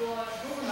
for Google.